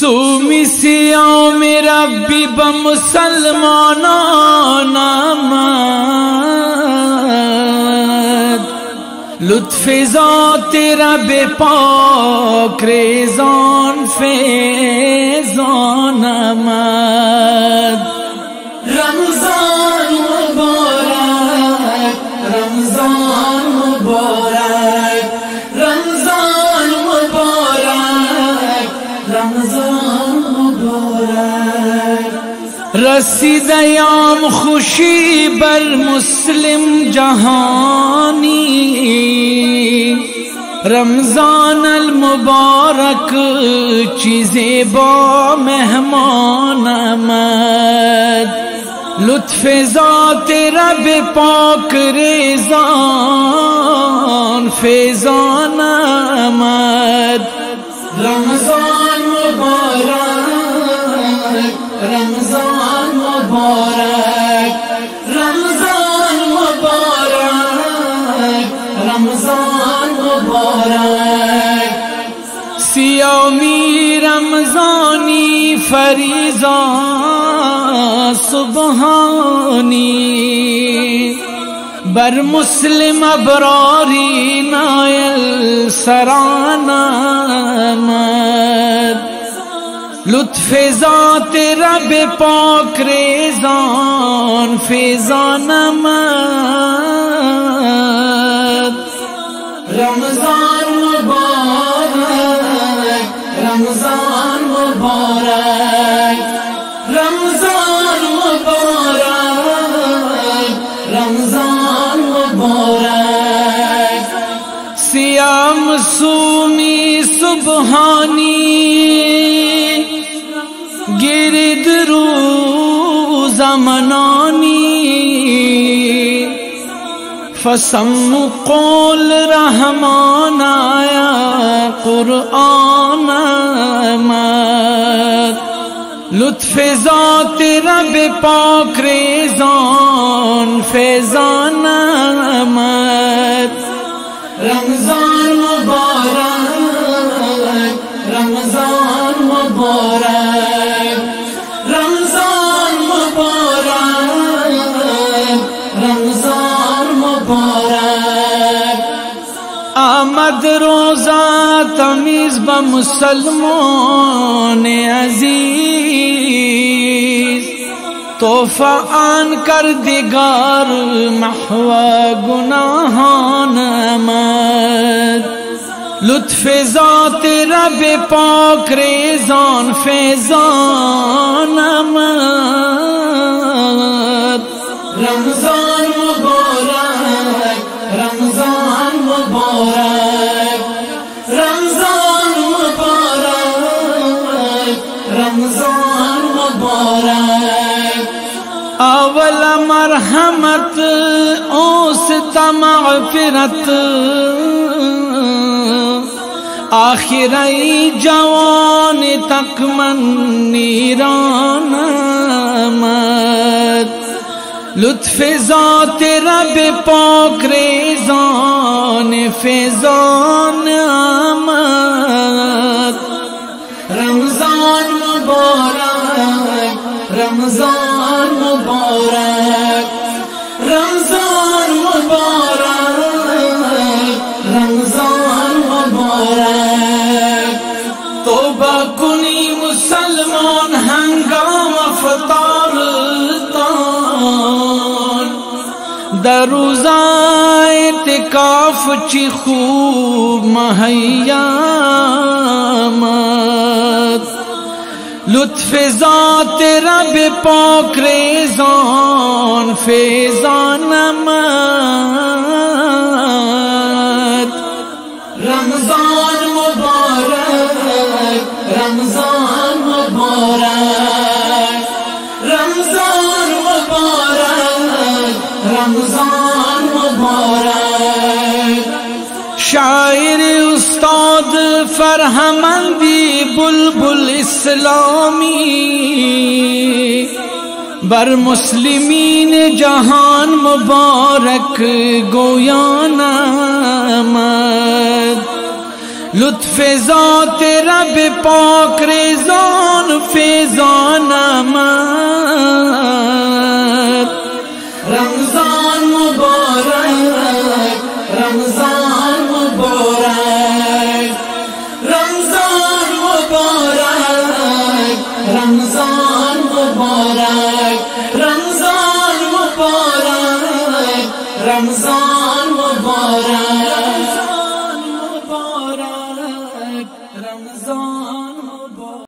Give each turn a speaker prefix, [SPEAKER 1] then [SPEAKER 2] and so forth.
[SPEAKER 1] سومی سیاں میرا بھی بمسلمان لطف زان تیرا بے پاک ریزان فیضان آمد۔ رسید یام خوشی بر مسلم جہانی رمضان المبارک چیزیں با مہمان آمد. لطف ذات رب پاک ریزان فیضان آمد. رمضان مبارک رمضان مبارک. رمضان مبارک. رمضان مبارک. سیامی رمضانی فریضان سبحانی. بر مسلم ابراری نائل سرانا مد لطف ذات رب پاک ریزان فیضان مد رمضان مبارک رمضان مبارک رمضان مبارک رمضان مبارک۔ سیام سومی سبحانی زمنانی فسم قول رحمان آیا، قرآن آمد۔ لطف ذات رب پاک ریزان فیضان آمد۔ رمضان مبارک رمضان مبارک۔ آمد روزہ تمیز بمسلمان عزیز توفہ آن کر دگار محوا گناہان آمد لطف ذات رب پاک ریزان فیضان آمد رمضان مبارک رمضان اول مرحمت، اوس مغفرت آخری جوان تک من نیران آمد۔ لطف ذات رب پاک ریزان فیضان۔ رمضان مبارک رمضان مبارک رمضان مبارک. توبہ کنی مسلمان ہنگام افطار تان در روزہ اعتکاف چی خوب مہیا آمد. لطف ذات رب پاک ریزان فیضان آمد رمضان مبارک رمضان مبارک رمضان مبارک رمضان مبارک شاعر استاد فرہمندی بلبل اسلامی بر مسلمین جہان مبارک گویان آمد لطف ذات رب پاک رضا